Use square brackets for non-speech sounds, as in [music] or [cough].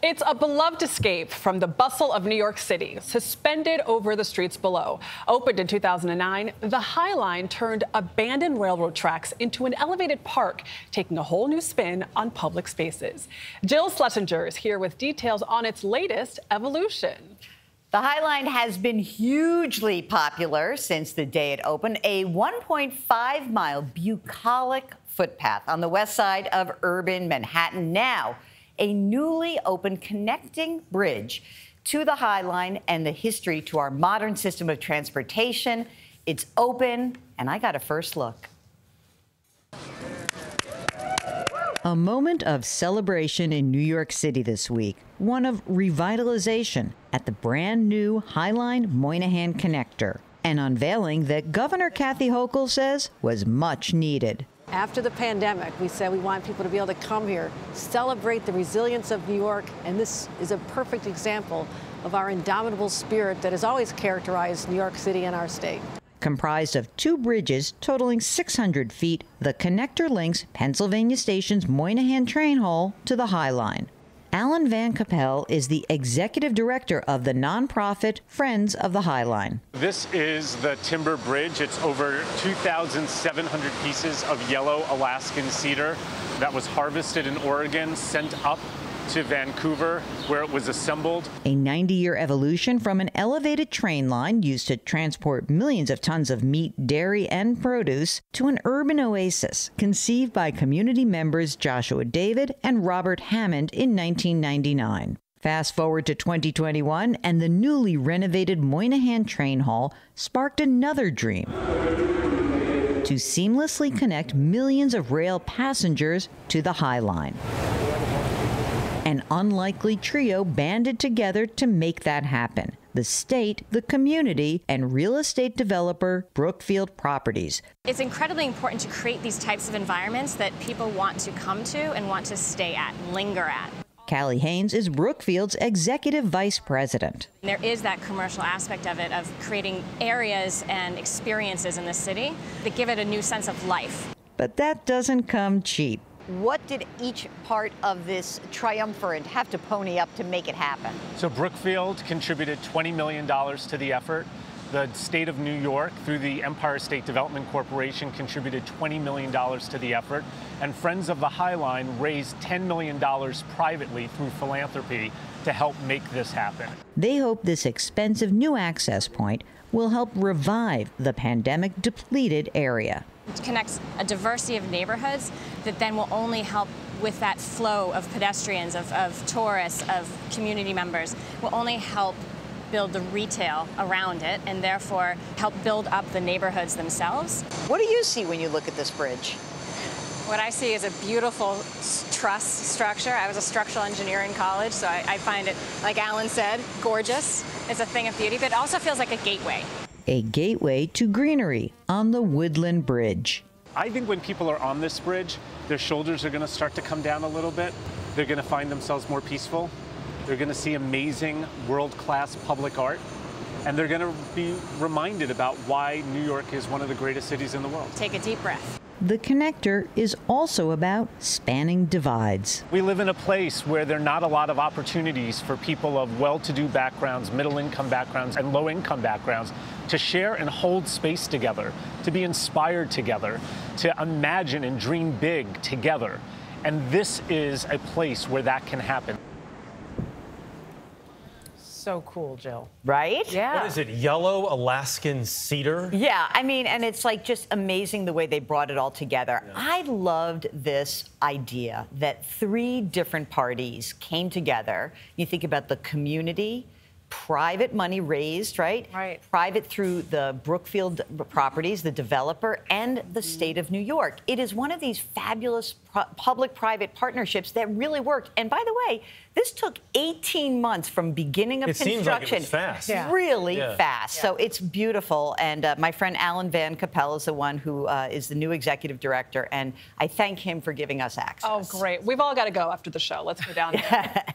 It's a beloved escape from the bustle of New York City, suspended over the streets below. Opened in 2009, the High Line turned abandoned railroad tracks into an elevated park, taking a whole new spin on public spaces. Jill Schlesinger is here with details on its latest evolution. The High Line has been hugely popular since the day it opened, a 1.5 mile bucolic footpath on the west side of urban Manhattan. Now, a newly opened connecting bridge to the High Line and the history to our modern system of transportation. It's open, and I got a first look. A moment of celebration in New York City this week, one of revitalization at the brand new Highline Moynihan Connector, an unveiling that Governor Kathy Hochul says was much needed. After the pandemic, we said we want people to be able to come here, celebrate the resilience of New York, and this is a perfect example of our indomitable spirit that has always characterized New York City and our state. Comprised of two bridges totaling 600 feet, the connector links Pennsylvania Station's Moynihan Train Hall to the High Line. Alan Van Capelle is the executive director of the nonprofit Friends of the High Line. This is the timber bridge. It's over 2,700 pieces of yellow Alaskan cedar that was harvested in Oregon, sent up to Vancouver, where it was assembled. A 90 year evolution from an elevated train line used to transport millions of tons of meat, dairy, and produce to an urban oasis conceived by community members Joshua David and Robert Hammond in 1999. Fast forward to 2021, and the newly renovated Moynihan Train Hall sparked another dream to seamlessly connect millions of rail passengers to the High Line. An unlikely trio banded together to make that happen the state, the community, and real estate developer Brookfield Properties. It's incredibly important to create these types of environments that people want to come to and want to stay at, linger at. Callie Haines is Brookfield's executive vice president. There is that commercial aspect of it, of creating areas and experiences in the city that give it a new sense of life. But that doesn't come cheap. What did each part of this triumvirate have to pony up to make it happen? So Brookfield contributed $20 million to the effort. The state of New York, through the Empire State Development Corporation, contributed $20 million to the effort. And Friends of the High Line raised $10 million privately through philanthropy to help make this happen. They hope this expensive new access point will help revive the pandemic depleted area. It connects a diversity of neighborhoods that then will only help with that flow of pedestrians, of, of tourists, of community members, will only help build the retail around it and therefore help build up the neighborhoods themselves. What do you see when you look at this bridge? What I see is a beautiful truss structure. I was a structural engineer in college, so I, I find it, like Alan said, gorgeous. It's a thing of beauty, but it also feels like a gateway a gateway to greenery on the Woodland Bridge. I think when people are on this bridge, their shoulders are going to start to come down a little bit. They're going to find themselves more peaceful. They're going to see amazing world class public art. And they're going to be reminded about why New York is one of the greatest cities in the world. Take a deep breath. The connector is also about spanning divides. We live in a place where there are not a lot of opportunities for people of well to do backgrounds, middle income backgrounds, and low income backgrounds to share and hold space together, to be inspired together, to imagine and dream big together. And this is a place where that can happen so cool, Jill. Right? Yeah. What is it? Yellow Alaskan cedar? Yeah, I mean, and it's like just amazing the way they brought it all together. Yeah. I loved this idea that three different parties came together. You think about the community, private money raised, right? Right. Private through the Brookfield properties, the developer, and the state of New York. It is one of these fabulous public-private partnerships that really worked. And by the way, this took 18 months from beginning of it construction. Seems like it was fast. Yeah. Really yeah. fast. Yeah. So it's beautiful. And uh, my friend Alan Van Capelle is the one who uh, is the new executive director, and I thank him for giving us access. Oh, great. We've all got to go after the show. Let's go down there. [laughs]